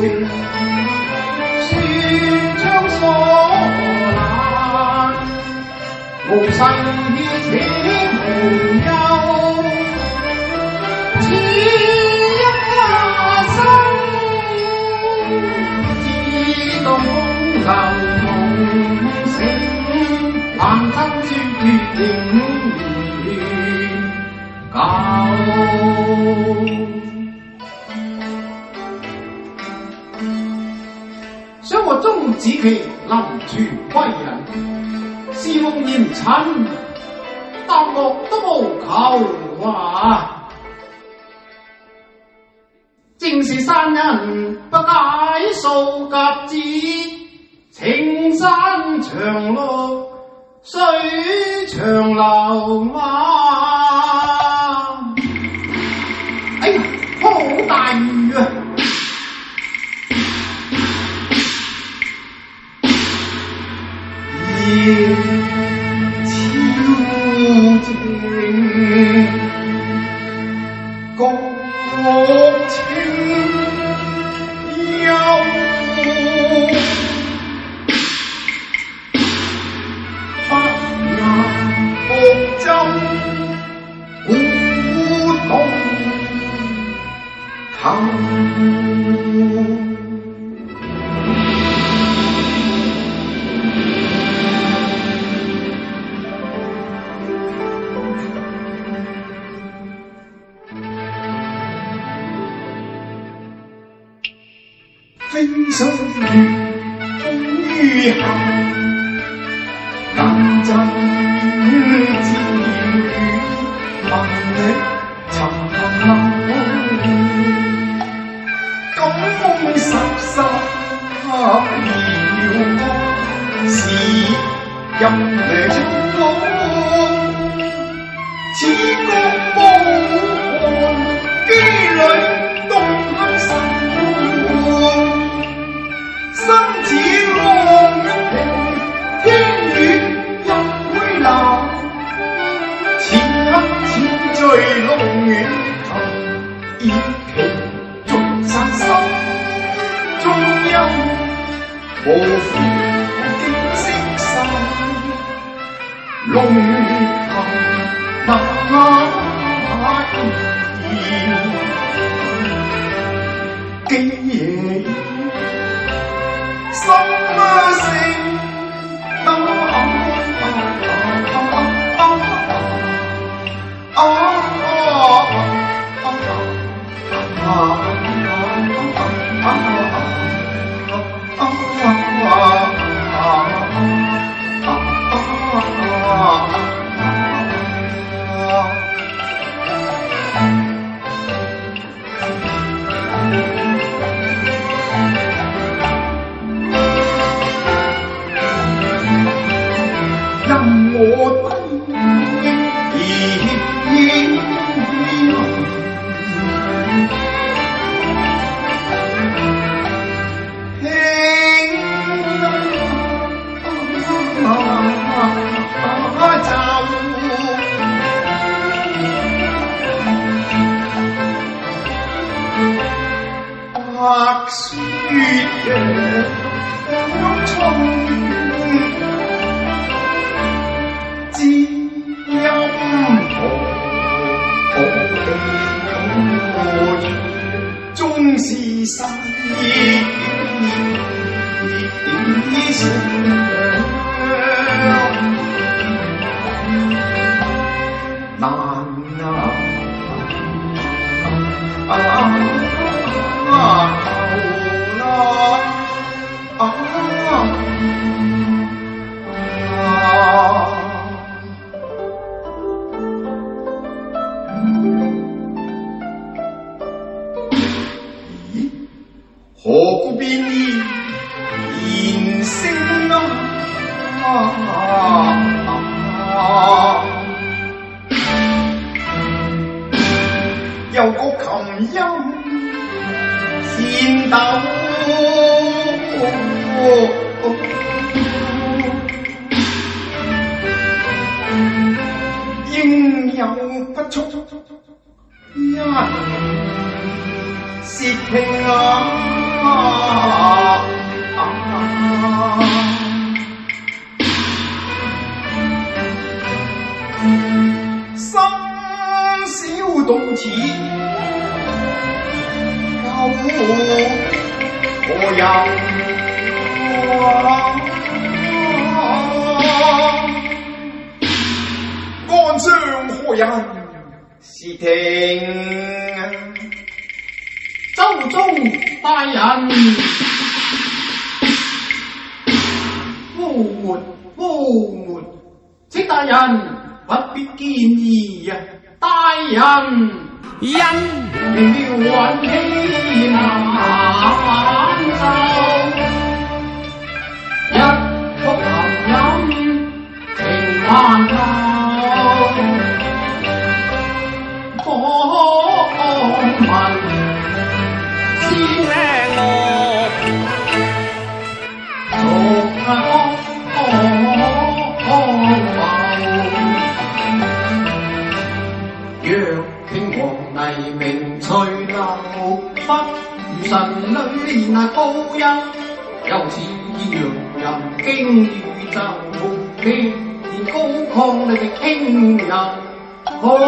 無世於此無憂，只一花心，知道流夢醒，難測絕月影亂教。子期临泉归人，笑言亲，答乐都无求啊！正是山人不解数甲子，青山长路水长流啊！秋静，江清幽，心已。不一是心小动此我人安上何人？是听周中大人，无门无门，请大人不必见意呀，大人因了运气难受，一曲含饮情难不如神女那高音，又似洋人惊宇宙嘅而高亢你嘅傾人，好那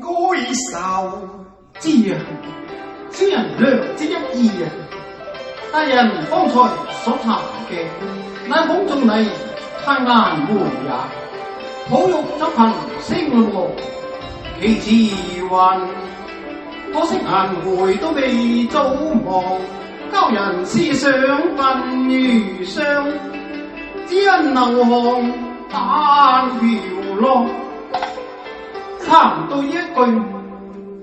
哀愁，知啊，小人。略知一二啊。大人方才所谈嘅，乃孔仲禮太難回也。普玉執行升羅，其次雲，可惜顏回都未早亡，教人思想笨如霜，只因流汗單搖落。談到呢一句，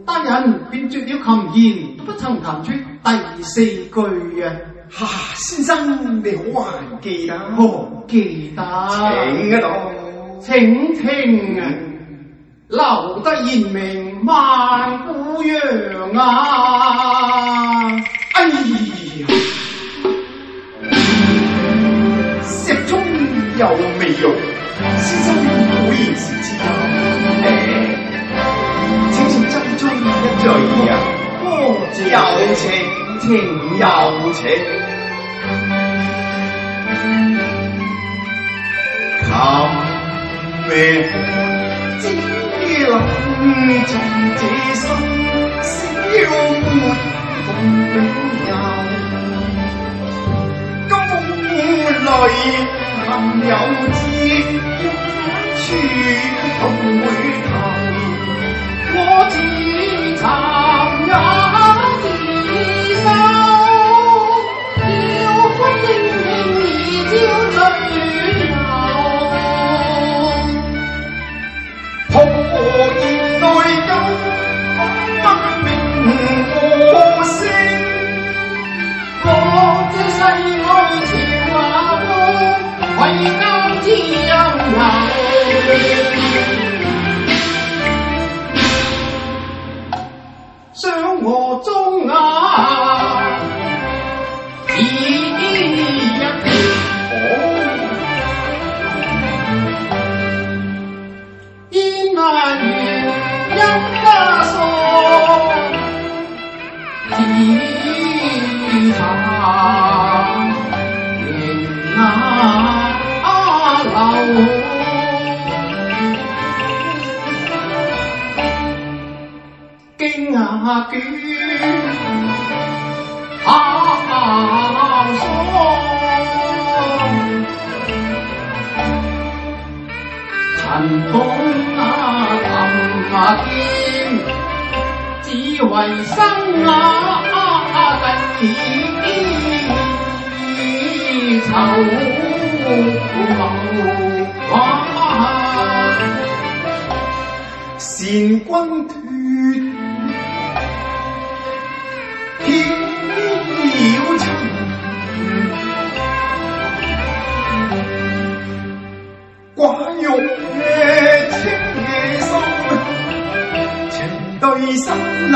单人便絕了琴弦，都不曾彈出第四句啊！哈、先生你好還記得？何記得？請一度。請聽啊！留得賢明萬古揚啊！哎呀，石中有美玉，先生果然是知音。誒，請請斟中一醉啊！有情情有情，琴命只能從這生消沒共永有。金風裏含有知，處同回頭。我自尋也人生啊，尽是愁梦。贤君断，天秋。寡玉夜清夜心，情对心难。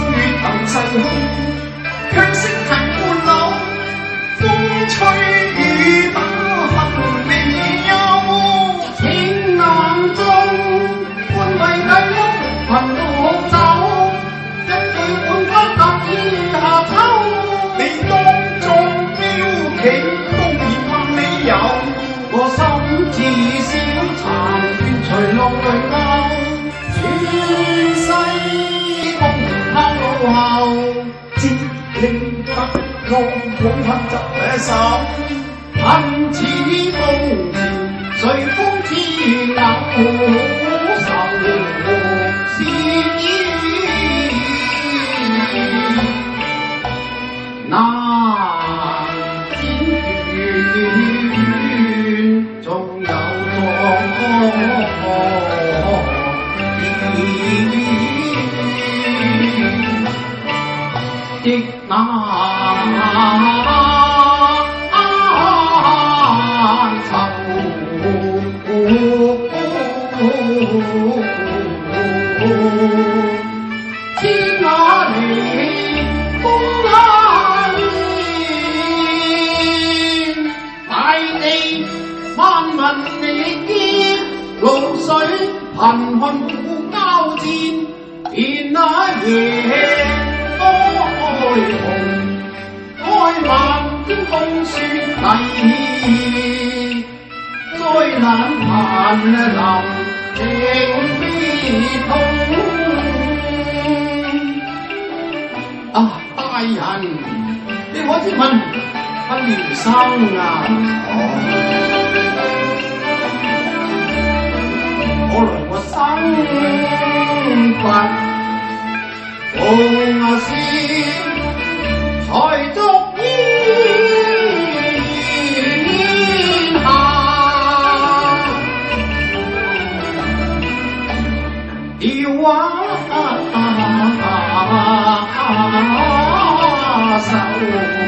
Cũng 扫夜多哀鸿，哀万千风雪泥，灾难盼流情悲痛。啊，大人，你可知問不如生啊？我來我生不。何时才足天下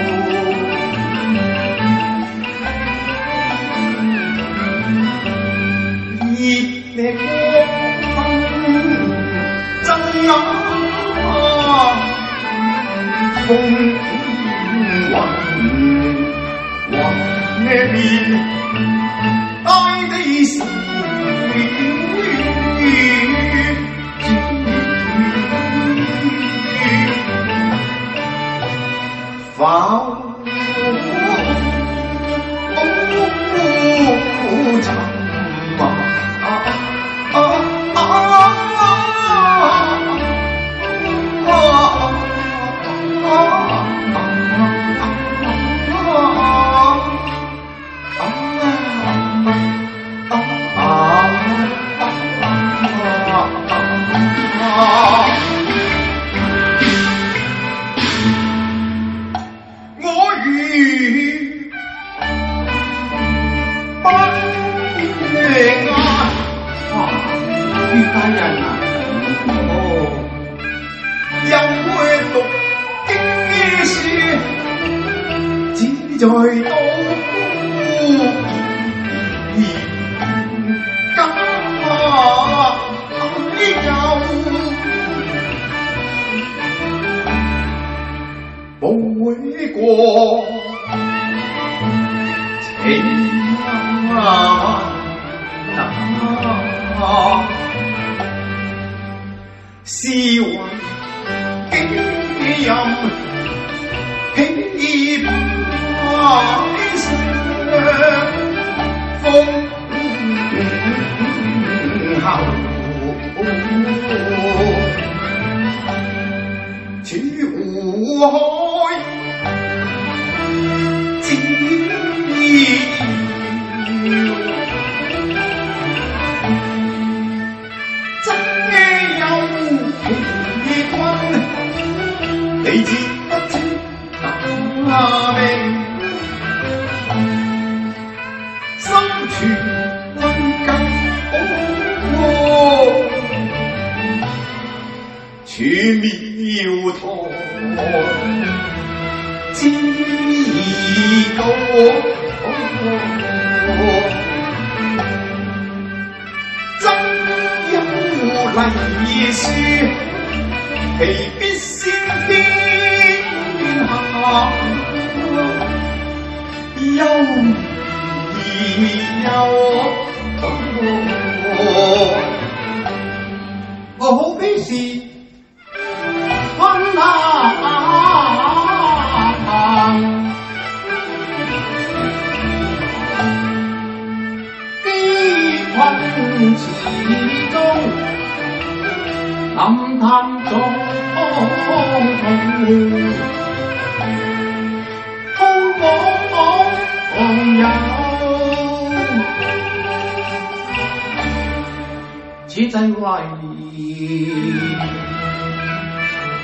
一拜相风好去无后那命？心存温感我，处庙堂知道，真有黎书，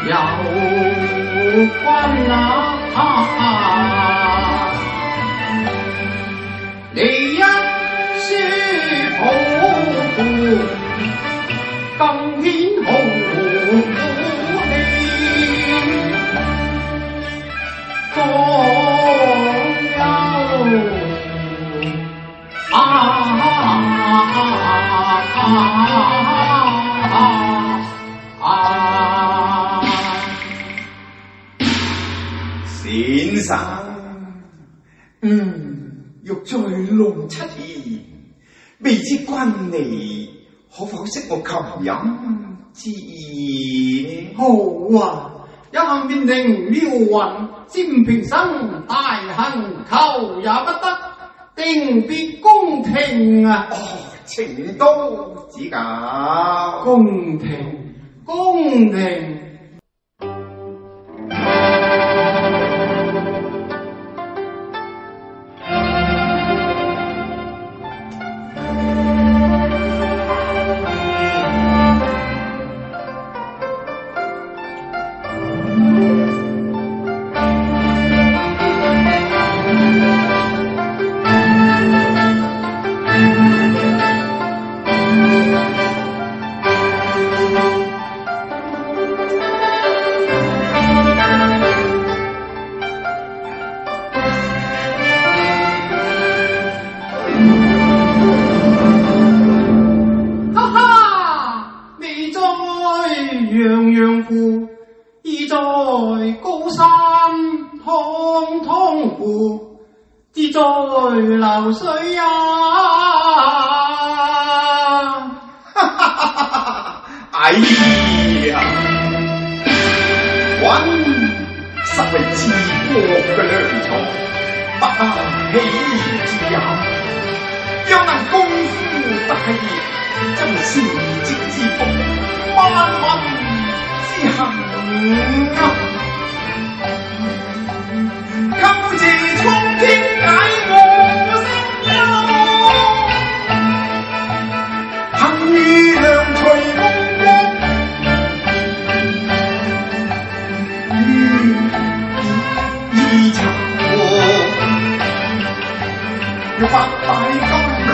有關啊！未知君你可否識我琴飲之意呢？好啊！一向面定妙雲，占平生大幸求也不得，定必公平啊！哦，請多指教。公平，公平。在高山湯湯湖，志在流水啊！哎呀，君實為治国嘅良才，不可欺之也。若能功夫大業，真是職之福，万民之幸啊！求谢苍天解我心忧。幸遇良随梦国，于依寻要百败金兰，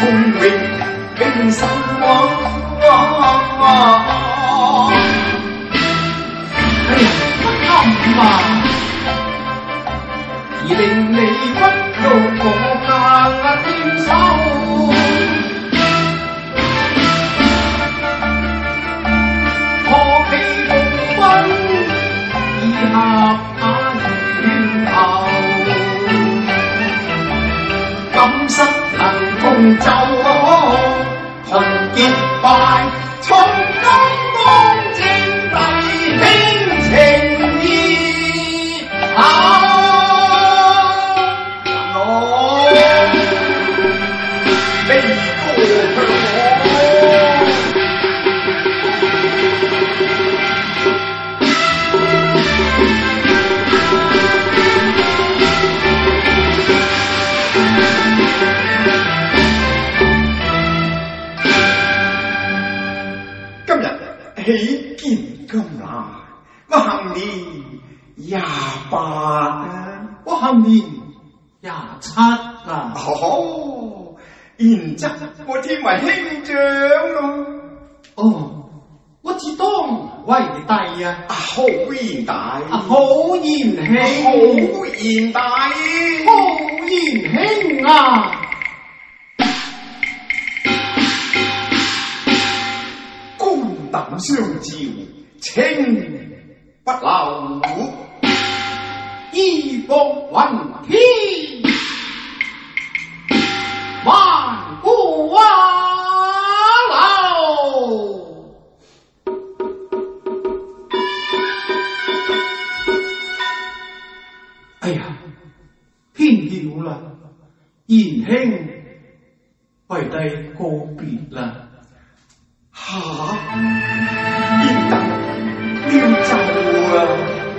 风荣平手啊！ 欲今日起见今晚我行年廿八我行年廿七啊。好好。然则，我忝为兄长咯。哦，我自当你帝啊！好言大，好言喜，好言大，好言兄啊！肝胆相照，清不留，义薄云天，万。哇老，哎呀，天牛啦，贤兄，快带告别啦，哈，银，要走啦，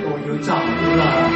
我要走啦。